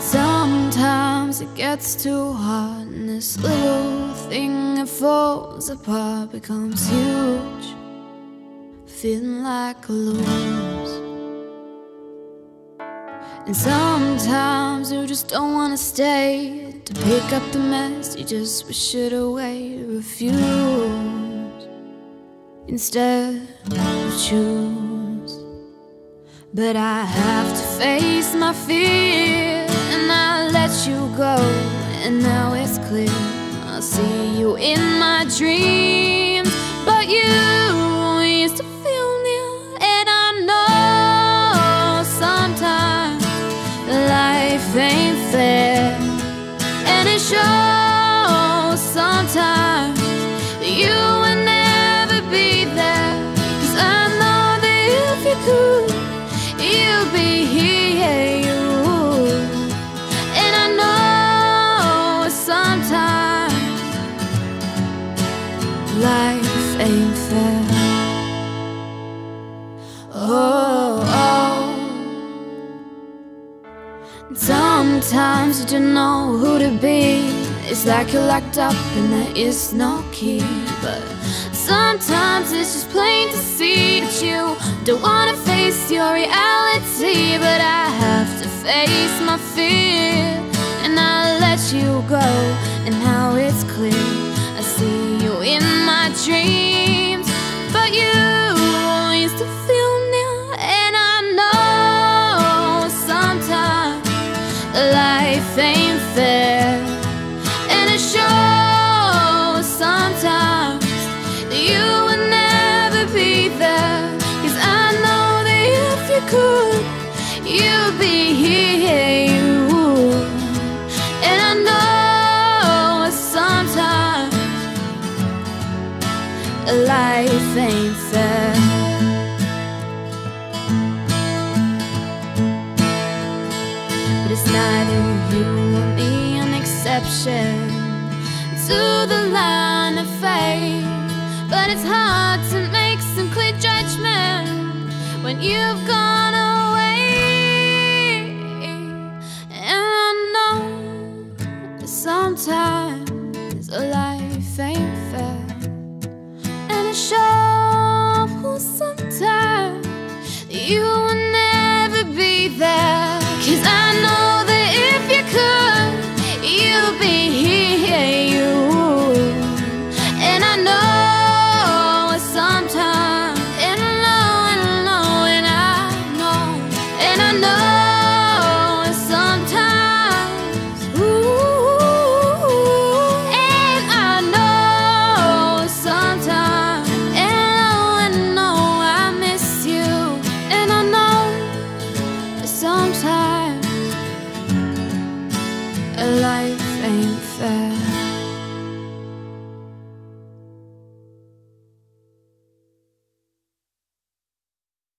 Sometimes it gets too hard, and this little thing that falls apart becomes huge, feeling like a lose. And sometimes you just don't wanna stay to pick up the mess. You just wish it away, refuse. Instead, you choose. But I have to face my fear, and I let you go. And now it's clear I'll see you in my dreams. Sometimes you don't know who to be. It's like you're locked up and there is no key. But sometimes it's just plain to see that you don't wanna face your reality. But I have to face my fear and I let you go. And now it's clear I see you in my dreams. Could, you'd be here. You. would. And I know sometimes life ain't fair. But it's neither you or me an exception to the line of fate. But it's hard to make some clear judgment when you've gone